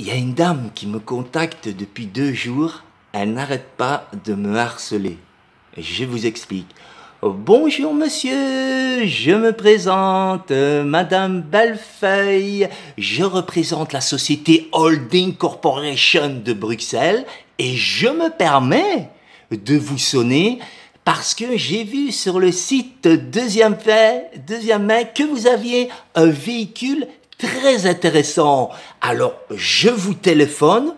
Il y a une dame qui me contacte depuis deux jours. Elle n'arrête pas de me harceler. Je vous explique. Bonjour monsieur, je me présente, Madame Bellefeuille. Je représente la société Holding Corporation de Bruxelles et je me permets de vous sonner parce que j'ai vu sur le site Deuxième Fait, Deuxième Main, que vous aviez un véhicule très intéressant. Alors, je vous téléphone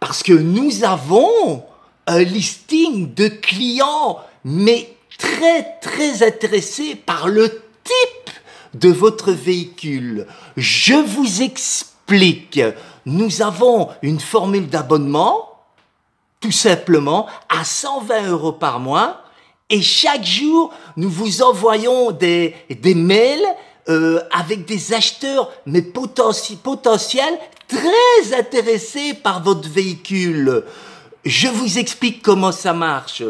parce que nous avons un listing de clients, mais très très intéressé par le type de votre véhicule. Je vous explique. Nous avons une formule d'abonnement, tout simplement, à 120 euros par mois. Et chaque jour, nous vous envoyons des, des mails euh, avec des acheteurs, mais potentiels, très intéressés par votre véhicule. Je vous explique comment ça marche.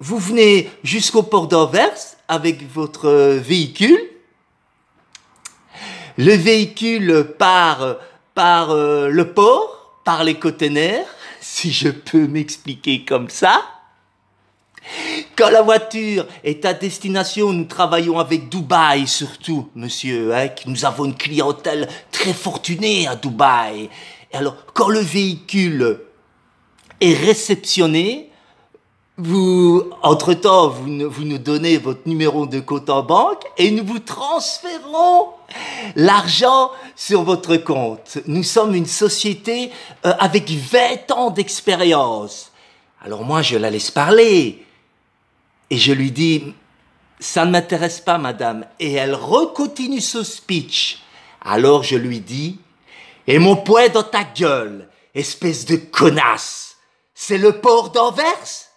Vous venez jusqu'au port d'Anvers avec votre véhicule. Le véhicule part par euh, le port, par les conteneurs, si je peux m'expliquer comme ça. Quand la voiture est à destination, nous travaillons avec Dubaï surtout, monsieur. Hein, nous avons une clientèle très fortunée à Dubaï. Et alors, quand le véhicule est réceptionné, vous, entre-temps, vous, nous donnez votre numéro de compte en banque et nous vous transférons l'argent sur votre compte. Nous sommes une société euh, avec 20 ans d'expérience. Alors moi, je la laisse parler. Et je lui dis, ça ne m'intéresse pas, madame. Et elle recontinue ce speech. Alors je lui dis, et mon poing dans ta gueule, espèce de connasse. C'est le port d'Anvers?